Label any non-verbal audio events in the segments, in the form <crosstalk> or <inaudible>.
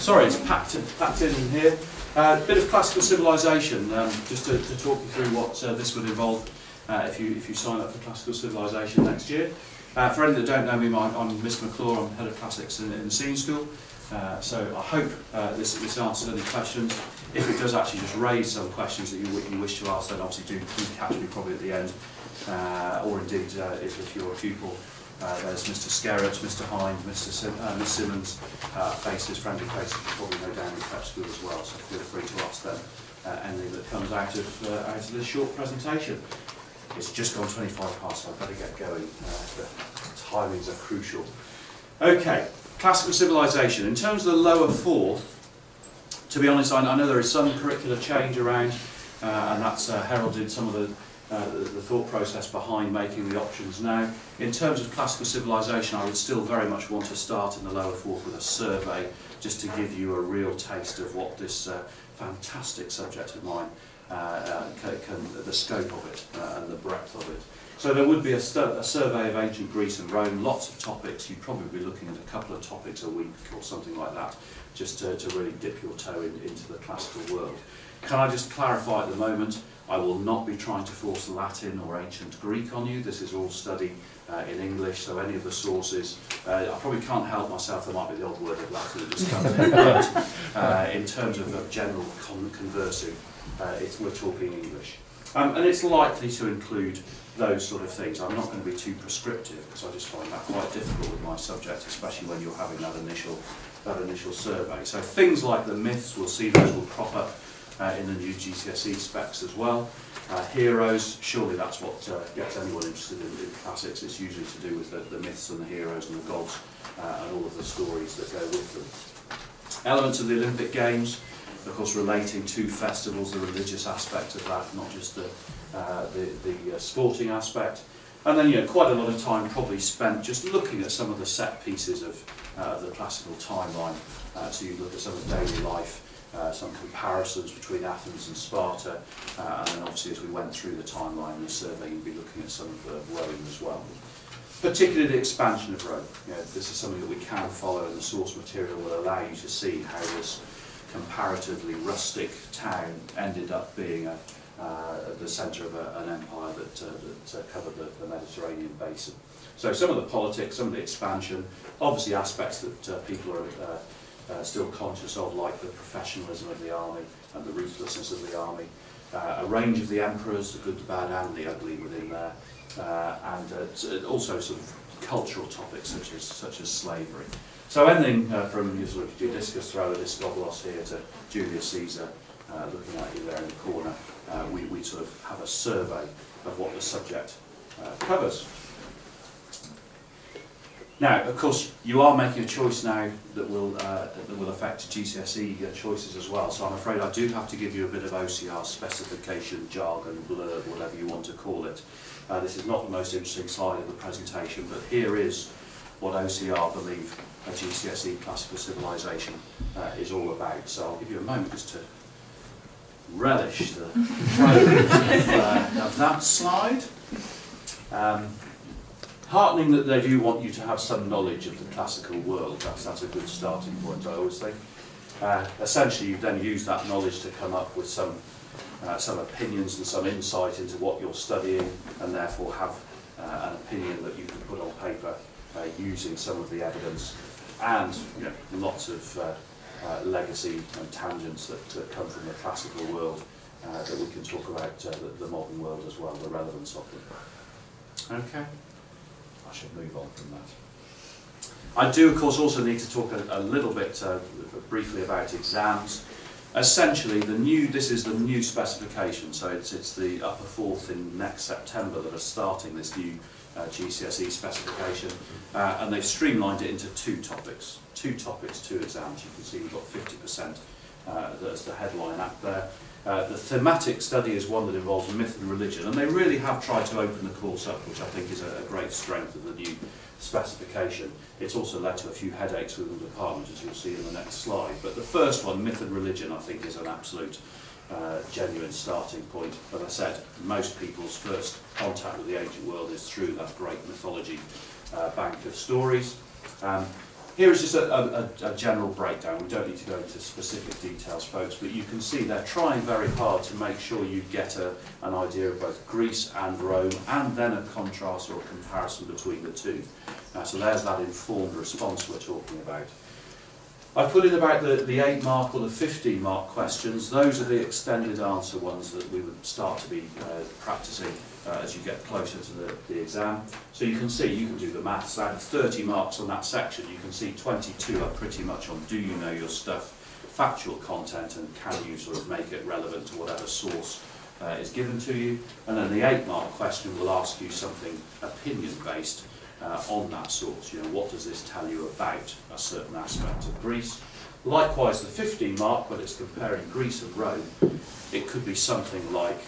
sorry, it's packed, packed in here. A uh, bit of classical civilization, um, just to, to talk you through what uh, this would involve uh, if, you, if you sign up for classical civilization next year. Uh, for any that don't know me, I'm, I'm Mr McClure, I'm Head of Classics in, in the Scene School. Uh, so I hope this, this answers any questions. If it does actually just raise some questions that you, you wish to ask, then obviously do, do catch me probably at the end. Or indeed, if, if you're a pupil, there's Mr Skerrett, Mr Hind, Mr Sim uh, Miss Simmons, uh, faces, friendly faces, you probably know down in prep school as well, so feel free to ask them uh, anything that comes out of, uh, out of this short presentation. It's just gone 25 past, so I better get going. Uh, the timings are crucial. Okay, classical civilization. In terms of the lower fourth, to be honest, I know there is some curricular change around, uh, and that's uh, heralded some of the, uh, the, the thought process behind making the options now. In terms of classical civilization, I would still very much want to start in the lower fourth with a survey, just to give you a real taste of what this uh, fantastic subject of mine, uh, uh, can, can, the scope of it uh, and the breadth of it. So there would be a, a survey of ancient Greece and Rome, lots of topics. You'd probably be looking at a couple of topics a week or something like that, just to, to really dip your toe in, into the classical world. Can I just clarify at the moment, I will not be trying to force Latin or ancient Greek on you. This is all study uh, in English, so any of the sources, uh, I probably can't help myself, there might be the odd word of Latin that just comes in, but uh, in terms of, of general con conversing, uh, we're talking English. Um, and it's likely to include those sort of things. I'm not going to be too prescriptive because I just find that quite difficult with my subject, especially when you're having that initial, that initial survey. So things like the myths, we'll see those will crop up uh, in the new GCSE specs as well. Uh, heroes, surely that's what uh, gets anyone interested in, in classics. It's usually to do with the, the myths and the heroes and the gods uh, and all of the stories that go with them. Elements of the Olympic Games, of course relating to festivals, the religious aspect of that, not just the, uh, the, the uh, sporting aspect. And then, you know, quite a lot of time probably spent just looking at some of the set pieces of uh, the classical timeline. Uh, so you look at some of daily life, uh, some comparisons between Athens and Sparta, uh, and then obviously as we went through the timeline in the survey, you'd be looking at some of uh, Rome as well. Particularly the expansion of Rome. You know, this is something that we can follow, and the source material will allow you to see how this comparatively rustic town ended up being a, uh, the centre of a, an empire that, uh, that uh, covered the, the Mediterranean basin. So some of the politics, some of the expansion, obviously aspects that uh, people are uh, uh, still conscious of, like the professionalism of the army and the ruthlessness of the army. Uh, a range of the emperors, the good, the bad and the ugly within there. Uh, and uh, also sort of cultural topics such as, such as slavery. So anything uh, from sort of Judicius Thraladiscoblos here to Julius Caesar, uh, looking at you there in the corner, uh, we, we sort of have a survey of what the subject uh, covers. Now, of course, you are making a choice now that will uh, that will affect GCSE uh, choices as well. So I'm afraid I do have to give you a bit of OCR specification, jargon, blurb, whatever you want to call it. Uh, this is not the most interesting slide of the presentation, but here is what OCR believe a GCSE classical civilization uh, is all about. So I'll give you a moment just to relish the <laughs> of, uh, of that slide. Um, heartening that they do want you to have some knowledge of the classical world. That's, that's a good starting point, I always think. Uh, essentially, you then use that knowledge to come up with some, uh, some opinions and some insight into what you're studying, and therefore have uh, an opinion that you can put on paper uh, using some of the evidence and you know, lots of uh, uh, legacy and tangents that come from the classical world that we can talk about the, the modern world as well, the relevance of them. Okay, I should move on from that. I do, of course, also need to talk a, a little bit uh, briefly about exams. Essentially, the new this is the new specification, so it's it's the upper fourth in next September that are starting this new uh, GCSE specification, uh, and they've streamlined it into two topics. Two topics, two exams. You can see we've got 50%. Uh, that's the headline up there. Uh, the thematic study is one that involves myth and religion, and they really have tried to open the course up, which I think is a, a great strength of the new specification. It's also led to a few headaches within the department, as you'll see in the next slide. But the first one, myth and religion, I think is an absolute uh, genuine starting point. As I said, most people's first contact with the ancient world is through that great mythology uh, bank of stories. Um, here is just a, a, a general breakdown. We don't need to go into specific details, folks, but you can see they're trying very hard to make sure you get a, an idea of both Greece and Rome, and then a contrast or a comparison between the two. Uh, so there's that informed response we're talking about. I've put in about the, the 8 mark or the 15 mark questions. Those are the extended answer ones that we would start to be uh, practicing uh, as you get closer to the, the exam. So you can see, you can do the maths, of 30 marks on that section, you can see 22 are pretty much on do you know your stuff, factual content, and can you sort of make it relevant to whatever source uh, is given to you. And then the 8 mark question will ask you something opinion based uh, on that source. You know, what does this tell you about a certain aspect of Greece? Likewise, the 15 mark, when it's comparing Greece and Rome, it could be something like,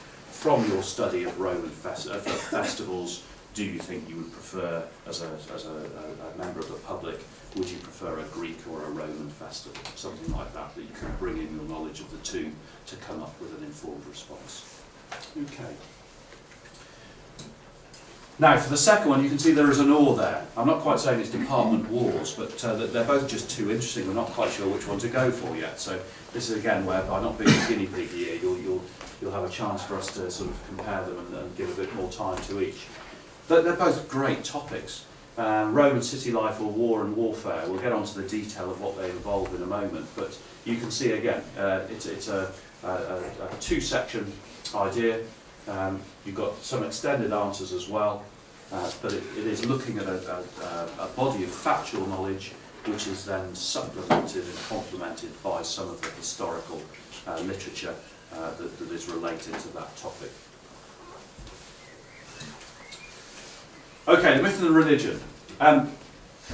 from your study of Roman fest of festivals, do you think you would prefer, as, a, as a, a, a member of the public, would you prefer a Greek or a Roman festival? Something like that, that you can bring in your knowledge of the two to come up with an informed response. Okay. Now, for the second one, you can see there is an or there. I'm not quite saying it's department wars, but uh, they're both just too interesting. We're not quite sure which one to go for yet. So this is again where, by not being a guinea pig here, you'll, you'll, you'll have a chance for us to sort of compare them and, and give a bit more time to each. But they're both great topics. Um, Roman city life or war and warfare. We'll get onto the detail of what they involve in a moment. But you can see again, uh, it's, it's a, a, a, a two-section idea. Um, you've got some extended answers as well, uh, but it, it is looking at a, a, a body of factual knowledge which is then supplemented and complemented by some of the historical uh, literature uh, that, that is related to that topic. Okay, the myth and the religion. Um,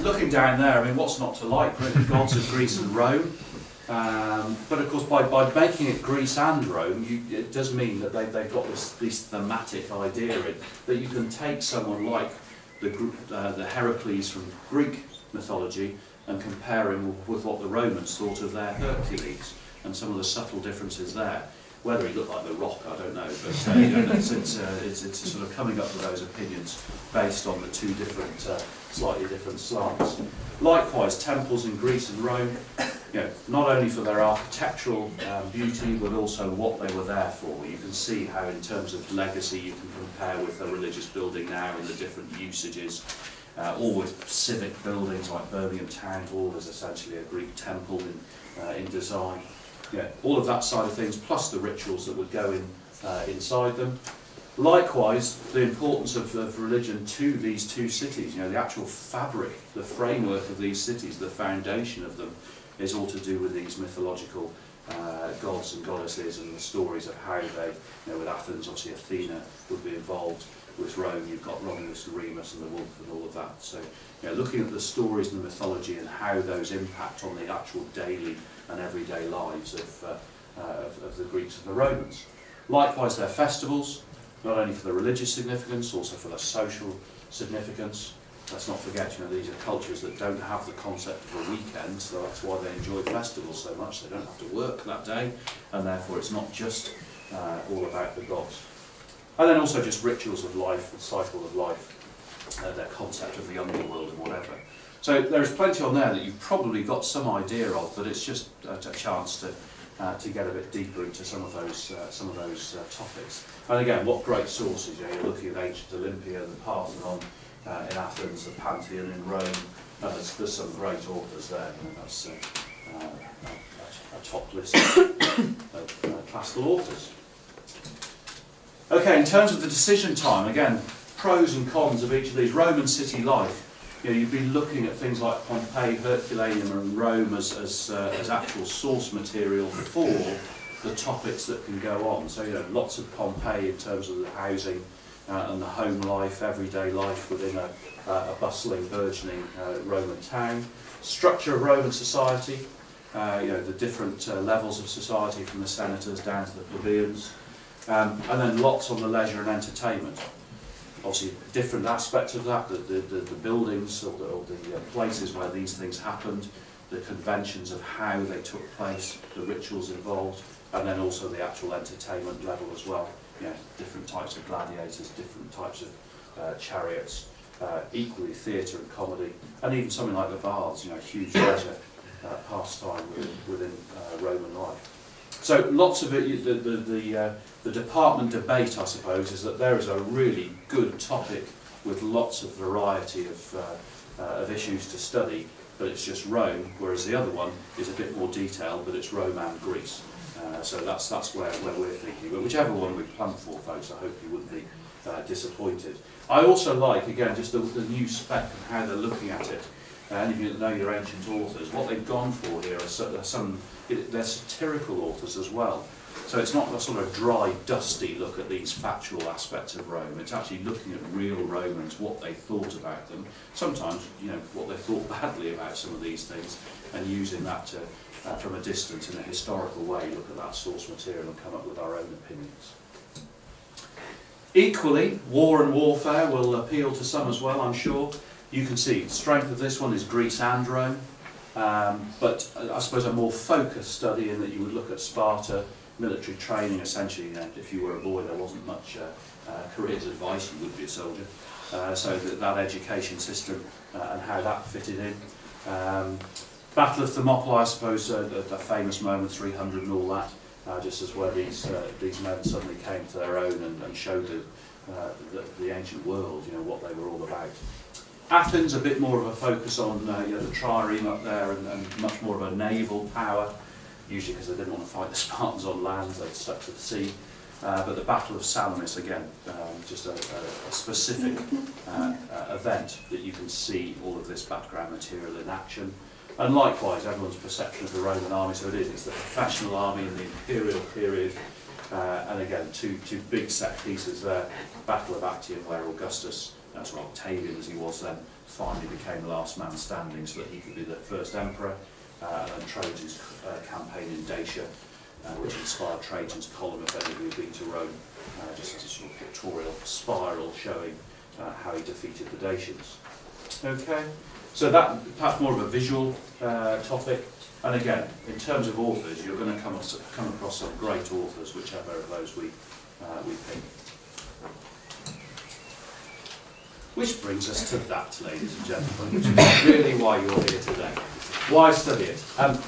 looking down there, I mean, what's not to like, really? Gods of Greece and Rome. Um, but of course, by, by making it Greece and Rome, you, it does mean that they, they've got this, this thematic idea in, that you can take someone like the, uh, the Heracles from Greek mythology and compare him with what the Romans thought of their Hercules and some of the subtle differences there. Whether he looked like the Rock, I don't know, but uh, you know, it's, it's, uh, it's, it's sort of coming up with those opinions based on the two different, uh, slightly different slants. Likewise, temples in Greece and Rome, you know, not only for their architectural um, beauty, but also what they were there for. You can see how, in terms of legacy, you can compare with a religious building now and the different usages. Uh, all with civic buildings like Birmingham Town Hall is essentially a Greek temple in, uh, in design yeah, all of that side of things, plus the rituals that would go in uh, inside them. Likewise, the importance of, of religion to these two cities, you know, the actual fabric, the framework of these cities, the foundation of them, is all to do with these mythological uh, gods and goddesses and the stories of how they, you know, with Athens, obviously Athena would be involved. With Rome, you've got Romulus and Remus and the wolf and all of that. So, you know, looking at the stories and the mythology and how those impact on the actual daily and everyday lives of, uh, uh, of, of the Greeks and the Romans. Likewise, their festivals, not only for the religious significance, also for the social significance. Let's not forget, you know, these are cultures that don't have the concept of a weekend, so that's why they enjoy festivals so much. They don't have to work that day, and therefore it's not just uh, all about the gods. And then also just rituals of life, the cycle of life, uh, their concept of the underworld and whatever. So there's plenty on there that you've probably got some idea of, but it's just a, a chance to uh, to get a bit deeper into some of those uh, some of those uh, topics. And again, what great sources! You know, you're looking at ancient Olympia, the Parthenon uh, in Athens, the Pantheon in Rome. And there's, there's some great authors there. You know, that's uh, uh, a, a top list <coughs> of uh, classical authors. Okay, in terms of the decision time, again, pros and cons of each of these. Roman city life you know, you'd be looking at things like Pompeii, Herculaneum and Rome as, as, uh, as actual source material for the topics that can go on. So, you know, lots of Pompeii in terms of the housing uh, and the home life, everyday life within a, uh, a bustling, burgeoning uh, Roman town. Structure of Roman society, uh, you know, the different uh, levels of society from the senators down to the plebeians. Um, and then lots on the leisure and entertainment obviously different aspects of that, the, the, the, the buildings or the, or the uh, places where these things happened, the conventions of how they took place, the rituals involved, and then also the actual entertainment level as well. You know, different types of gladiators, different types of uh, chariots, uh, equally theatre and comedy, and even something like the Baths, you know, huge <coughs> leisure uh, pastime within, within uh, Roman life. So lots of it, the, the, the, uh, the department debate, I suppose, is that there is a really good topic with lots of variety of, uh, uh, of issues to study, but it's just Rome, whereas the other one is a bit more detailed, but it's Rome and Greece. Uh, so that's, that's where, where we're thinking. But whichever one we plan for, folks, I hope you wouldn't be uh, disappointed. I also like, again, just the, the new spec and how they're looking at it. Any of you know your ancient authors, what they've gone for here are some, some they're satirical authors as well. So it's not a sort of dry, dusty look at these factual aspects of Rome. It's actually looking at real Romans, what they thought about them. Sometimes, you know, what they thought <laughs> badly about some of these things, and using that to, uh, from a distance in a historical way, look at that source material and come up with our own opinions. Equally, war and warfare will appeal to some as well, I'm sure. You can see the strength of this one is Greece and Rome, um, but I suppose a more focused study in that you would look at Sparta, military training essentially. Know, if you were a boy, there wasn't much uh, uh, careers advice, you would be a soldier. Uh, so that, that education system uh, and how that fitted in. Um, Battle of Thermopylae, I suppose, uh, the, the famous moment, 300 and all that, uh, just as where these, these men suddenly came to their own and, and showed the, the, the ancient world, you know, what they were all about. Athens, a bit more of a focus on uh, you know, the trireme up there and, and much more of a naval power, usually because they didn't want to fight the <laughs> Spartans on land, they stuck to the sea. Uh, but the Battle of Salamis, again, um, just a, a, a specific uh, uh, event that you can see all of this background material in action. And likewise, everyone's perception of the Roman army, so it is, it's the professional army in the imperial period, uh, and again, two, two big set pieces there, Battle of Actium, where Augustus that's what Octavian, as he was then, finally became the last man standing so that he could be the first emperor. Uh, and then Trajan's uh, campaign in Dacia, uh, which inspired Trajan's column, if any of you been to Rome, uh, just as a sort of pictorial spiral showing uh, how he defeated the Dacians. Okay, so that perhaps more of a visual uh, topic. And again, in terms of authors, you're going to come, come across some great authors, whichever of those we, uh, we pick. Which brings us to that, ladies and gentlemen, which is really why you're here today. Why study it? Um,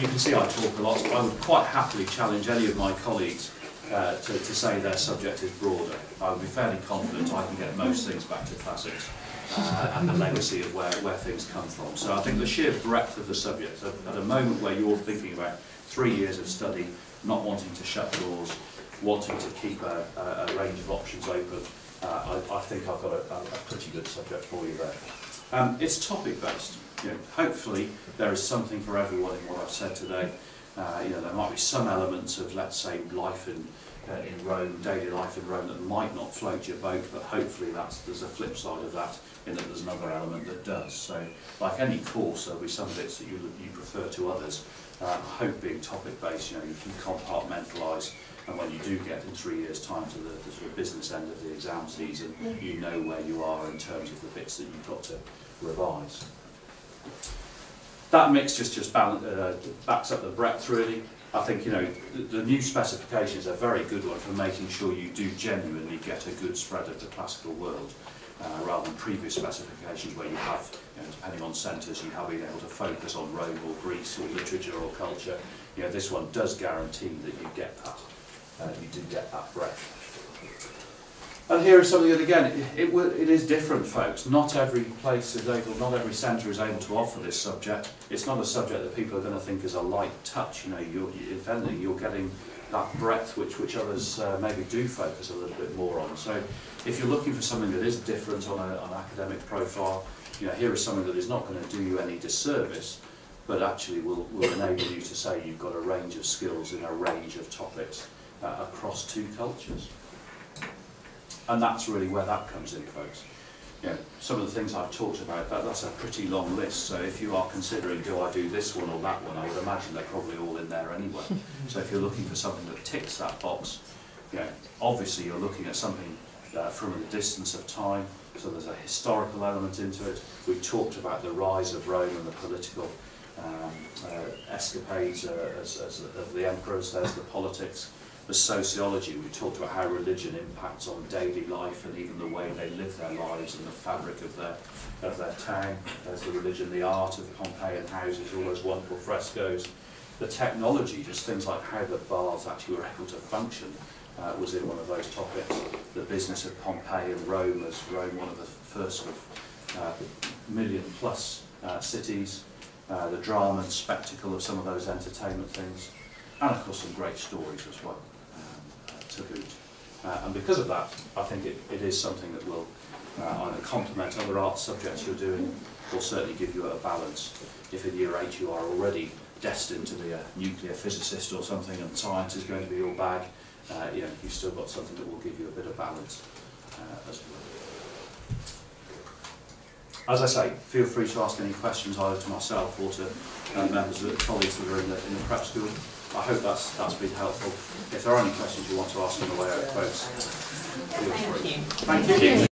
you can see I talk a lot. I would quite happily challenge any of my colleagues uh, to, to say their subject is broader. I would be fairly confident I can get most things back to classics uh, and the legacy of where, where things come from. So I think the sheer breadth of the subject, at, at a moment where you're thinking about three years of study, not wanting to shut doors, wanting to keep a, a, a range of options open, uh, I, I think I've got a, a, pretty good subject for you there. Um, it's topic based. You know, hopefully there is something for everyone in what I've said today. Uh, you know, there might be some elements of, let's say, life in, uh, in Rome, daily life in Rome that might not float your boat, but hopefully that's, there's a flip side of that in that there's another element that does. So, like any course, there'll be some bits that you, you prefer to others. Uh, hope being topic based, you know, you can compartmentalise and when you do get in three years' time to the, the sort of business end of the exam season, you know where you are in terms of the bits that you've got to revise. That mix just, just balance, uh, backs up the breadth really. I think you know the, the new specification is a very good one for making sure you do genuinely get a good spread of the classical world. Uh, rather than previous specifications where you have, you know, depending on centres, you have been able to focus on Rome or Greece or literature or culture. You know, this one does guarantee that you get that uh, you do get that breadth. And here is something that, again, it, it, it is different, folks. Not every place is able, not every centre is able to offer this subject. It's not a subject that people are going to think is a light touch. You know, you're, if anything, you're getting that breadth which, which others uh, maybe do focus a little bit more on. So if you're looking for something that is different on, a, on an academic profile, you know, here is something that is not going to do you any disservice, but actually will, will enable you to say you've got a range of skills in a range of topics uh, across two cultures. And that's really where that comes in, folks. You know, some of the things I've talked about, that, that's a pretty long list. So if you are considering, do I do this one or that one, I would imagine they're probably all in there anyway. <laughs> so if you're looking for something that ticks that box, you know, obviously you're looking at something uh, from a distance of time, so there's a historical element into it. We talked about the rise of Rome and the political um, uh, escapades uh, as, as, of the emperors, there's the politics sociology. We talked about how religion impacts on daily life and even the way they live their lives and the fabric of their of their town. There's the religion, the art of Pompeian houses, all those wonderful frescoes. The technology, just things like how the baths actually were able to function, uh, was in one of those topics. The business of Pompeii and Rome as Rome, one of the first of uh, million plus uh, cities, uh, the drama and spectacle of some of those entertainment things, and of course some great stories as well to boot. Uh, and because of that, I think it, it is something that will uh, either complement other art subjects you're doing, or certainly give you a balance. If in year eight you are already destined to be a nuclear physicist or something, and science is going to be your bag, uh, you know, you've still got something that will give you a bit of balance uh, as well. As I say, feel free to ask any questions either to myself or to uh, members of the colleagues that are in the, in the prep school. I hope that's, that's been helpful. If there are any questions you want to ask on the way out, folks, feel free. Thank you. Thank you.